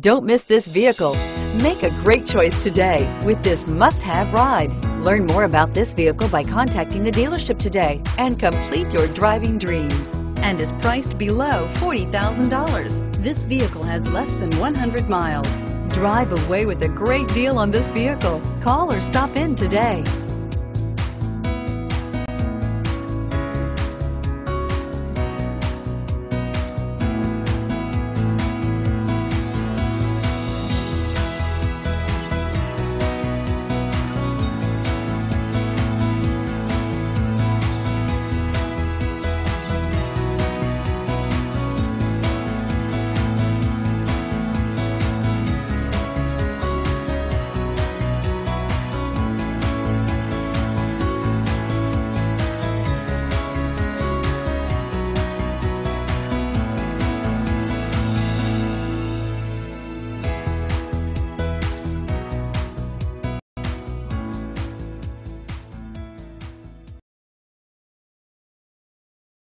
Don't miss this vehicle. Make a great choice today with this must-have ride. Learn more about this vehicle by contacting the dealership today and complete your driving dreams and is priced below $40,000. This vehicle has less than 100 miles. Drive away with a great deal on this vehicle. Call or stop in today.